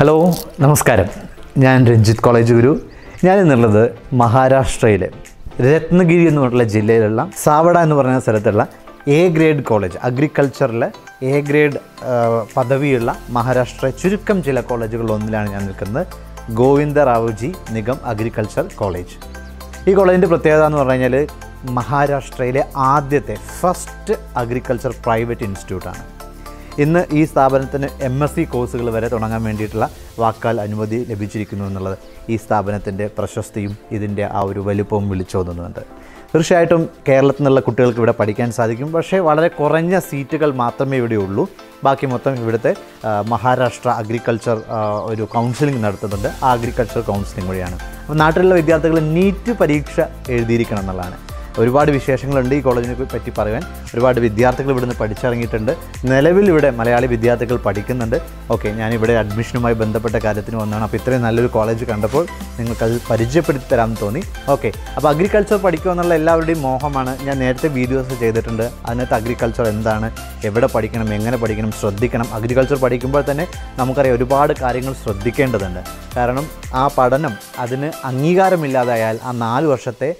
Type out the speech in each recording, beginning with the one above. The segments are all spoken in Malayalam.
ഹലോ നമസ്കാരം. ഞാൻ രഞ്ജിത് കോളേജ് ഗുരു. ഞാൻ ഇന്നുള്ളത് മഹാരാഷ്ട്രയിലെ രത്നഗിരി എന്ന് പറഞ്ഞിട്ടുള്ള ജില്ലയിലുള്ള സാവട എന്ന് പറയുന്ന സ്ഥലത്തുള്ള എ ഗ്രേഡ് കോളേജ് അഗ്രികൾച്ചറിലെ എ ഗ്രേഡ് പദവിയുള്ള മഹാരാഷ്ട്ര ചുരുക്കം ചില കോളേജുകളിൽ ഒന്നിലാണ് ഞാൻ നിൽക്കുന്നത്. Govinda Raoji Nigam agriculture college. ഈ കോളേജിന്റെ പ്രത്യേകത എന്ന് പറഞ്ഞു കഴിഞ്ഞാൽ മഹാരാഷ്ട്രയിലെ ആദ്യത്തെ ഫസ്റ്റ് അഗ്രികൾച്ചർ പ്രൈവറ്റ് ഇൻസ്റ്റിറ്റ്യൂട്ടാണ് ഇന്ന് ഈ സ്ഥാപനത്തിന് എം എസ് സി കോഴ്സുകൾ വരെ തുടങ്ങാൻ വേണ്ടിയിട്ടുള്ള വാക്കാൽ അനുമതി ലഭിച്ചിരിക്കുന്നു എന്നുള്ളത് ഈ സ്ഥാപനത്തിന്റെ പ്രശസ്തിയും ഇതിന്റെ ആ ഒരു വലുപ്പവും വിളിച്ചോതുന്നുണ്ട്. തീർച്ചയായിട്ടും കേരളത്തിൽ നിന്നുള്ള കുട്ടികൾക്ക് ഇവിടെ പഠിക്കാൻ സാധിക്കും. പക്ഷേ വളരെ കുറഞ്ഞ സീറ്റുകൾ മാത്രമേ ഇവിടെ ഉള്ളൂ. ബാക്കി മൊത്തം ഇവിടുത്തെ മഹാരാഷ്ട്ര അഗ്രികൾച്ചർ ഒരു കൗൺസിലിംഗ് നടത്തുന്നുണ്ട്. ആ അഗ്രികൾച്ചർ കൗൺസിലിംഗ് വഴിയാണ്. അപ്പോൾ നാട്ടിലുള്ള വിദ്യാർത്ഥികൾ നീറ്റ് പരീക്ഷ എഴുതിയിരിക്കണം എന്നുള്ളതാണ്. ഒരുപാട് വിശേഷങ്ങളുണ്ട് ഈ കോളേജിനെ പറ്റി പറയാൻ ഒരുപാട് വിദ്യാർത്ഥികൾ ഇവിടുന്ന് പഠിച്ചിറങ്ങിയിട്ടുണ്ട്. നിലവിൽ ഇവിടെ മലയാളി വിദ്യാർത്ഥികൾ പഠിക്കുന്നുണ്ട്. ഓക്കെ ഞാനിവിടെ അഡ്മിഷനുമായി ബന്ധപ്പെട്ട കാര്യത്തിന് വന്നതാണ്. അപ്പോൾ ഇത്രയും നല്ലൊരു കോളേജ് കണ്ടപ്പോൾ നിങ്ങൾക്കത് പരിചയപ്പെടുത്തി തരാമെന്ന് തോന്നി. ഓക്കെ അപ്പോൾ അഗ്രികൾച്ചർ പഠിക്കുക എന്നുള്ള എല്ലാവരുടെയും മോഹമാണ് ഞാൻ നേരത്തെ വീഡിയോസ് ചെയ്തിട്ടുണ്ട്. അതിനകത്ത് അഗ്രികൾച്ചർ എന്താണ് എവിടെ പഠിക്കണം എങ്ങനെ പഠിക്കണം ശ്രദ്ധിക്കണം. അഗ്രികൾച്ചർ പഠിക്കുമ്പോൾ തന്നെ നമുക്കറിയാം ഒരുപാട് കാര്യങ്ങൾ ശ്രദ്ധിക്കേണ്ടതുണ്ട്. കാരണം ആ പഠനം അതിന് അംഗീകാരമില്ലാതായാൽ ആ നാല് വർഷത്തെ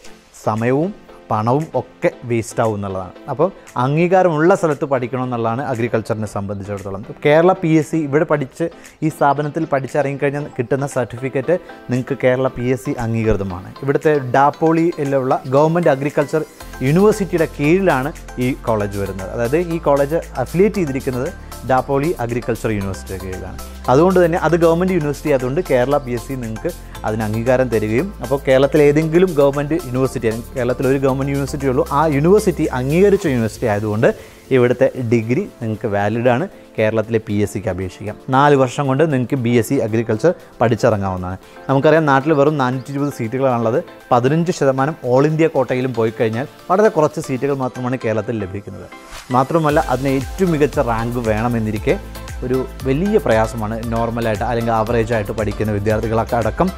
സമയവും പണവും ഒക്കെ വേസ്റ്റ് ആവും എന്നുള്ളതാണ്. അപ്പോൾ അംഗീകാരമുള്ള സ്ഥലത്ത് പഠിക്കണം എന്നുള്ളതാണ് അഗ്രികൾച്ചറിനെ സംബന്ധിച്ചിടത്തോളം. കേരള പി എസ് സി ഇവിടെ പഠിച്ച് ഈ സ്ഥാപനത്തിൽ പഠിച്ചിറങ്ങിക്കഴിഞ്ഞാൽ കിട്ടുന്ന സർട്ടിഫിക്കറ്റ് നിങ്ങൾക്ക് കേരള പി എസ് സി അംഗീകൃതമാണ്. ഇവിടുത്തെ ഡാപ്പോളിയിലുള്ള ഗവൺമെന്റ് അഗ്രികൾച്ചർ യൂണിവേഴ്സിറ്റിയുടെ കീഴിലാണ് ഈ കോളേജ് വരുന്നത്. അതായത് ഈ കോളേജ് അഫിലിയേറ്റ് ചെയ്തിരിക്കുന്നത് ഡാപ്പോളി അഗ്രികൾച്ചർ യൂണിവേഴ്സിറ്റിയുടെ കീഴിലാണ്. അതുകൊണ്ട് തന്നെ അത് ഗവൺമെന്റ് യൂണിവേഴ്സിറ്റി ആയതുകൊണ്ട് കേരള പി എസ് സി നിങ്ങൾക്ക് അതിന് അംഗീകാരം തരികയും അപ്പോൾ കേരളത്തിൽ ഏതെങ്കിലും ഗവൺമെന്റ് യൂണിവേഴ്സിറ്റി അല്ലെങ്കിൽ കേരളത്തിൽ ഒരു ഗവൺമെന്റ് യൂണിവേഴ്സിറ്റി ഉള്ളൂ ആ യൂണിവേഴ്സിറ്റി അംഗീകരിച്ച യൂണിവേഴ്സിറ്റി ആയതുകൊണ്ട് ഇവിടുത്തെ ഡിഗ്രി നിങ്ങൾക്ക് വാലിഡാണ് കേരളത്തിലെ പി എസ് സിക്ക് അപേക്ഷിക്കാം. നാല് വർഷം കൊണ്ട് നിങ്ങൾക്ക് ബി എസ് സി അഗ്രികൾച്ചർ പഠിച്ചിറങ്ങാവുന്നതാണ്. നമുക്കറിയാം നാട്ടിൽ വെറും നാനൂറ്റി ഇരുപത് സീറ്റുകളാണുള്ളത് പതിനഞ്ച് ശതമാനം ഓൾ ഇന്ത്യ കോട്ടയിലും പോയി കഴിഞ്ഞാൽ വളരെ കുറച്ച് സീറ്റുകൾ മാത്രമാണ് കേരളത്തിൽ ലഭിക്കുന്നത്. മാത്രമല്ല അതിന് ഏറ്റവും മികച്ച റാങ്ക് വേണമെന്നിരിക്കെ ഒരു വലിയ പ്രയാസമാണ് നോർമലായിട്ട് അല്ലെങ്കിൽ ആവറേജ് ആയിട്ട് പഠിക്കുന്ന വിദ്യാർത്ഥികളൊക്കെ അടക്കം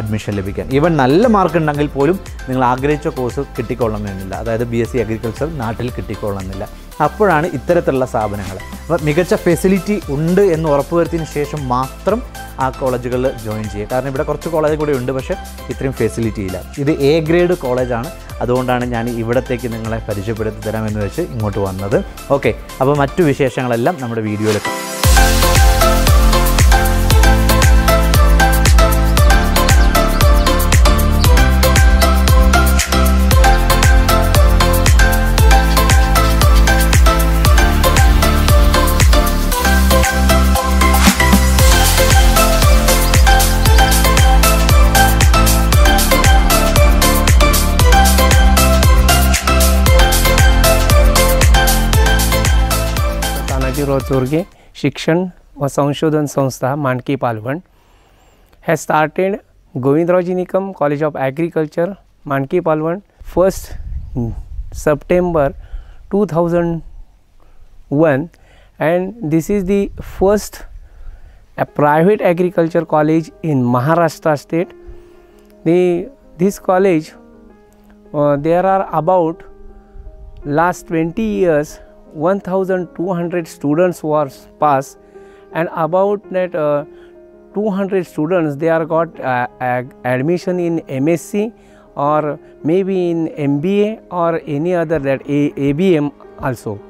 അഡ്മിഷൻ ലഭിക്കാൻ. ഈവൻ നല്ല മാർക്ക് ഉണ്ടെങ്കിൽ പോലും നിങ്ങൾ ആഗ്രഹിച്ച കോഴ്സ് കിട്ടിക്കൊള്ളണമെന്നില്ല. അതായത് ബി എസ് സി അഗ്രികൾച്ചർ നാട്ടിൽ കിട്ടിക്കൊള്ളണമെന്നില്ല. അപ്പോഴാണ് ഇത്തരത്തിലുള്ള സ്ഥാപനങ്ങൾ. അപ്പോൾ മികച്ച ഫെസിലിറ്റി ഉണ്ട് എന്ന് ഉറപ്പുവരുത്തിയതിന് ശേഷം മാത്രം ആ കോളേജുകളിൽ ജോയിൻ ചെയ്യുക. കാരണം ഇവിടെ കുറച്ച് കോളേജ് കൂടി ഉണ്ട് പക്ഷേ ഇത്രയും ഫെസിലിറ്റി ഇല്ല. ഇത് എ ഗ്രേഡ് കോളേജാണ്. അതുകൊണ്ടാണ് ഞാൻ ഇവിടത്തേക്ക് നിങ്ങളെ പരിചയപ്പെടുത്തി തരാമെന്ന് വെച്ച് ഇങ്ങോട്ട് വന്നത്. ഓക്കെ അപ്പോൾ മറ്റു വിശേഷങ്ങളെല്ലാം നമ്മുടെ വീഡിയോയിൽ चोरगे शिक्षण व संशोधन संस्था मांडकी पालवण है started Govindraoji Nikam college of agriculture Mandki Palvan first September two and this is the first private agriculture college in Maharashtra state the this college there are about last twenty years 1200 students was passed and about that uh, 200 students they are got uh, admission in msc or maybe in mba or any other that A- abm also.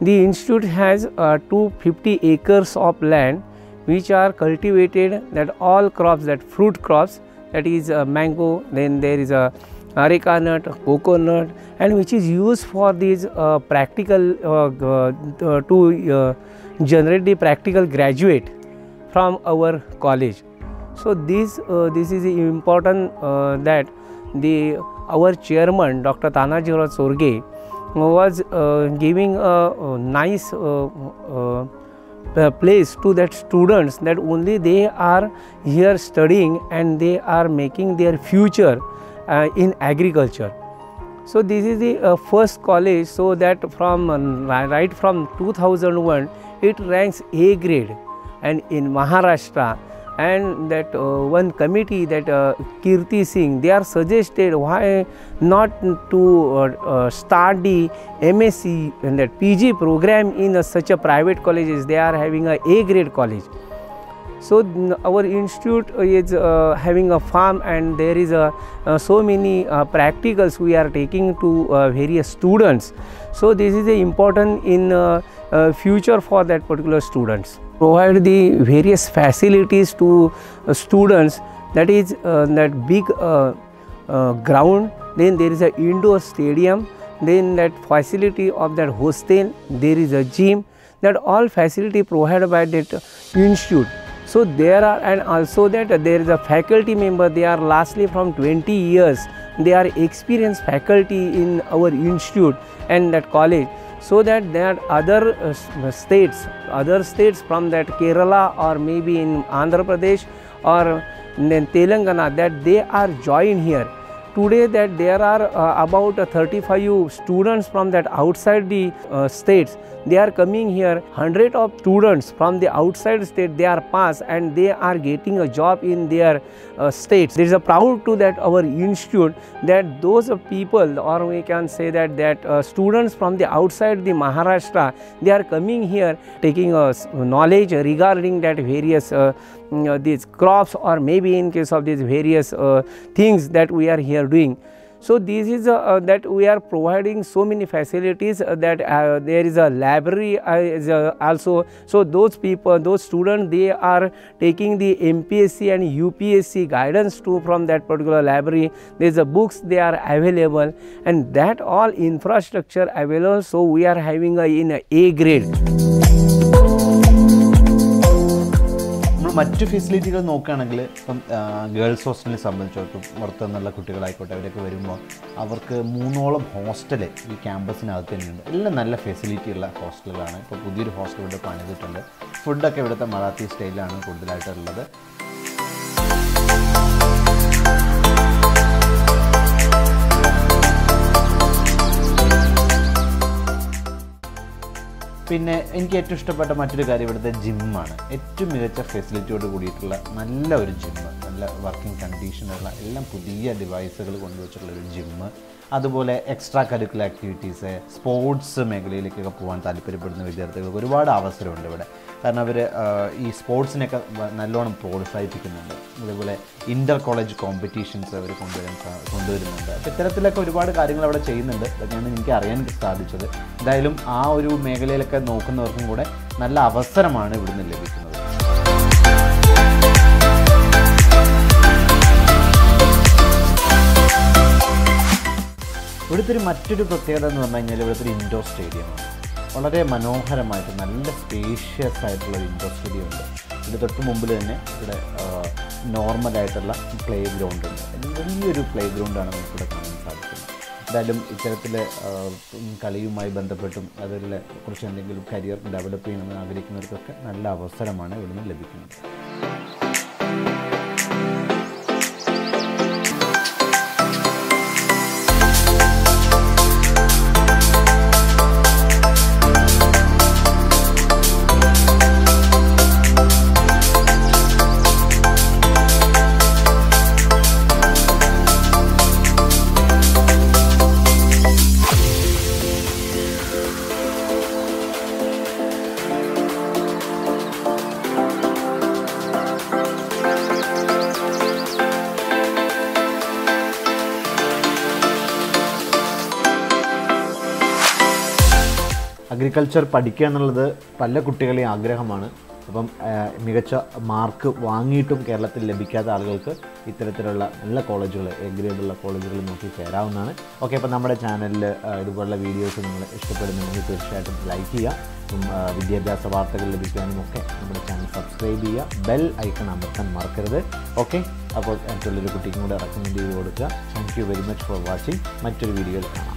The institute has uh, 250 acres of land which are cultivated that all crops that fruit crops that is uh, mango then there is a areca nut coconut and which is used for these uh, practical uh, uh, to uh, generate the practical graduate from our college. So this uh, this is important uh, that the our chairman dr tanajirat sorge was uh, giving a, nice uh, uh, uh, place to that students that only they are here studying and they are making their future. uh, in agriculture. So this is the uh, first college so that from uh, right from 2001 it ranks a grade and in maharashtra. And that uh, one committee that uh, kirti singh they are suggested why not to uh, uh, start the msc and that pg program in such a private colleges they are having a a grade college So our institute is uh, having a farm and there is a uh, so many uh, practicals we are taking to uh, various students. So this is important in uh, uh, future for that particular students. Provide the various facilities to students. That is that big ground. Then there is a indoor stadium. Then that facility of that hostel. There is a gym. That all facility provided by that institute so there are and also that there is a faculty member they are lastly from 20 years they are experienced faculty in our institute and that college. So that that other uh, states other states from that kerala or maybe in andhra pradesh or then telangana that they are joined here today that there are uh, about uh, 35 students from that outside the uh, states. They are coming here. 100 of students from the outside state they are pass and they are getting a job in their uh, states. There is a proud to that our institute that those uh, people or we can say that that uh, students from the outside the maharashtra they are coming here taking a s- knowledge regarding that various uh, mm, uh, these crops or maybe in case of these various uh, things that we are here doing. So this is uh, uh, that we are providing so many facilities uh, that uh, there is a library uh, uh, also. So those people those students they are taking the mpsc and upsc guidance too from that particular library. There is a books they are available. And that all infrastructure available so we are having a in a a grade മറ്റു ഫെസിലിറ്റികൾ നോക്കുകയാണെങ്കിൽ ഇപ്പം ഗേൾസ് ഹോസ്റ്റലിനെ സംബന്ധിച്ചിടത്തോളം പുറത്തു നിന്നുള്ള കുട്ടികളായിക്കോട്ടെ അവരൊക്കെ വരുമ്പോൾ അവർക്ക് മൂന്നോളം ഹോസ്റ്റൽ ഈ ക്യാമ്പസിനകത്ത് തന്നെയുണ്ട്. എല്ലാം നല്ല ഫെസിലിറ്റി ഉള്ള ഹോസ്റ്റലുകളാണ്. ഇപ്പോൾ പുതിയൊരു ഹോസ്റ്റൽ ഇവിടെ പണിതിട്ടുണ്ട്. ഫുഡൊക്കെ ഇവിടുത്തെ മറാത്തി സ്റ്റൈലിലാണ് കൂടുതലായിട്ടുള്ളത്. പിന്നെ എനിക്ക് ഏറ്റവും ഇഷ്ടപ്പെട്ട മറ്റൊരു കാര്യം ഇവിടുത്തെ ജിമ്മാണ് ഏറ്റവും മികച്ച ഫെസിലിറ്റിയോട് കൂടിയിട്ടുള്ള നല്ല ഒരു ജിമ്മ് നല്ല വർക്കിംഗ് കണ്ടീഷനുള്ള എല്ലാം പുതിയ ഡിവൈസുകൾ കൊണ്ടുവച്ചിട്ടുള്ള ഒരു ജിമ്മ് അതുപോലെ എക്സ്ട്രാ കരിക്കുലർ ആക്ടിവിറ്റീസ് സ്പോർട്സ് മേഖലയിലേക്കൊക്കെ പോകാൻ താല്പര്യപ്പെടുന്ന വിദ്യാർത്ഥികൾക്ക് ഒരുപാട് അവസരമുണ്ട് ഇവിടെ. കാരണം അവർ ഈ സ്പോർട്സിനെയൊക്കെ നല്ലോണം പ്രോത്സാഹിപ്പിക്കുന്നുണ്ട്. അതുപോലെ ഇന്റർ കോളേജ് കോമ്പറ്റീഷൻസ് അവർ കൊണ്ടുവരാൻ കൊണ്ടുവരുന്നുണ്ട്. അപ്പോൾ ഇത്തരത്തിലൊക്കെ ഒരുപാട് കാര്യങ്ങൾ അവിടെ ചെയ്യുന്നുണ്ട്. അതൊക്കെയാണ് എനിക്ക് അറിയാൻ സാധിച്ചത്. എന്തായാലും ആ ഒരു മേഖലയിലൊക്കെ നോക്കുന്നവർക്കും കൂടെ നല്ല അവസരമാണ് ഇവിടുന്ന് ലഭിക്കുന്നത്. ഇവിടുത്തെ ഒരു മറ്റൊരു പ്രത്യേകത എന്ന് പറഞ്ഞു കഴിഞ്ഞാൽ ഇവിടുത്തെ ഒരു ഇൻഡോർ സ്റ്റേഡിയമാണ് വളരെ മനോഹരമായിട്ട് നല്ല സ്പേഷ്യസ് ആയിട്ടുള്ള ഒരു ഇൻഡോർ സ്റ്റേഡിയം ഉണ്ട്. ഇതിന്റെ തൊട്ട് മുമ്പിൽ തന്നെ ഇവിടെ നോർമലായിട്ടുള്ള പ്ലേ ഗ്രൗണ്ട് ഉണ്ട്. വലിയൊരു പ്ലേ ഗ്രൗണ്ടാണ് നമുക്കിവിടെ കാണാൻ സാധിക്കുന്നത്. എന്തായാലും ഇത്തരത്തിൽ കളിയുമായി ബന്ധപ്പെട്ടും അതിൽ കുറിച്ച് എന്തെങ്കിലും കരിയർ ഡെവലപ്പ് ചെയ്യണമെന്ന് ആഗ്രഹിക്കുന്നവർക്കൊക്കെ നല്ല അവസരമാണ് ഇവിടുന്ന് ലഭിക്കുന്നത്. അഗ്രികൾച്ചർ പഠിക്കുക എന്നുള്ളത് പല കുട്ടികളെയും ആഗ്രഹമാണ്. അപ്പം മികച്ച മാർക്ക് വാങ്ങിയിട്ടും കേരളത്തിൽ ലഭിക്കാത്ത ആളുകൾക്ക് ഇത്തരത്തിലുള്ള നല്ല കോളേജുകൾ എഗ്രേഡുള്ള ഗ്രേഡുള്ള കോളേജുകൾ നോക്കി ചേരാവുന്നതാണ്. ഓക്കെ അപ്പോൾ നമ്മുടെ ചാനലിൽ ഇതുപോലുള്ള വീഡിയോസ് നിങ്ങൾ ഇഷ്ടപ്പെടുന്നുണ്ടെങ്കിൽ തീർച്ചയായിട്ടും ലൈക്ക് ചെയ്യുക. വിദ്യാഭ്യാസ വാർത്തകൾ ലഭിക്കാനും ഒക്കെ നമ്മുടെ ചാനൽ സബ്സ്ക്രൈബ് ചെയ്യുക. ബെൽ ഐക്കൺ അമർത്താൻ മറക്കരുത്. ഓക്കെ അപ്പോൾ മറ്റുള്ളൊരു കുട്ടിക്കും കൂടെ റെക്കമെൻഡ് ചെയ്ത് കൊടുക്കുക. Thank you very much for watching മറ്റൊരു വീഡിയോയിൽ കാണാം.